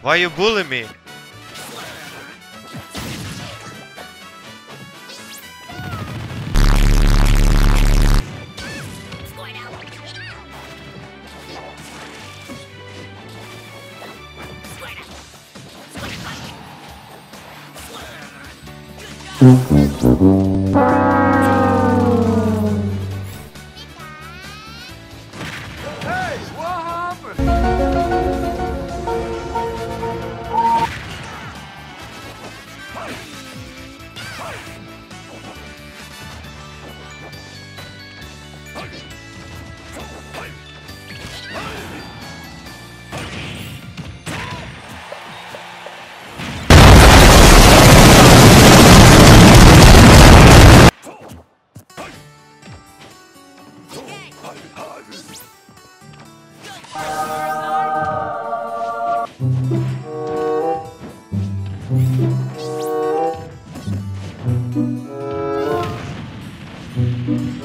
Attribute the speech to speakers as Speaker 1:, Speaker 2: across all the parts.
Speaker 1: Why you bully me? Fight!
Speaker 2: Everybody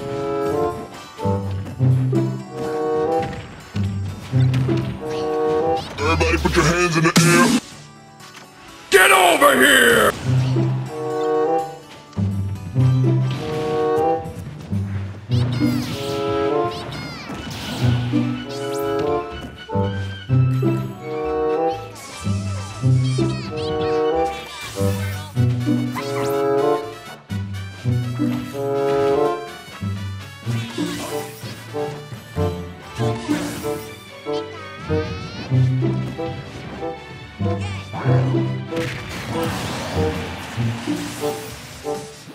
Speaker 2: put your hands in the air. Get over here!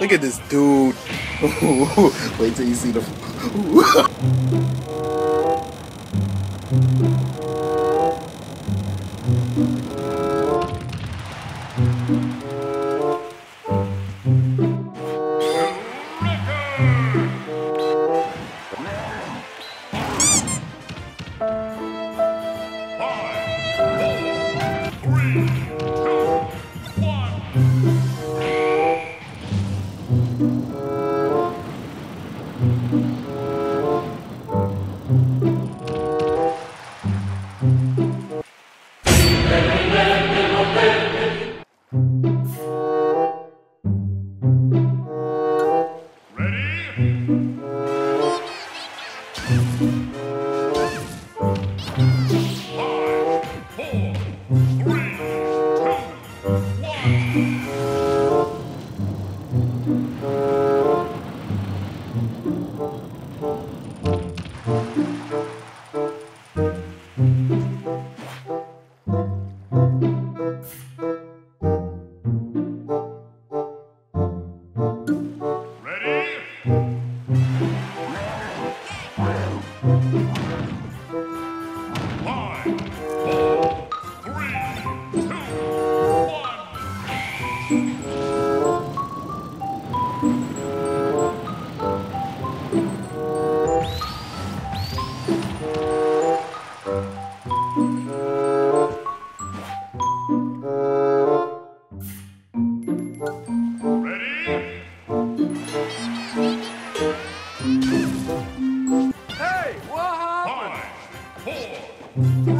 Speaker 3: Look at this dude. Wait till you see the. Hey, what happened? Five, four,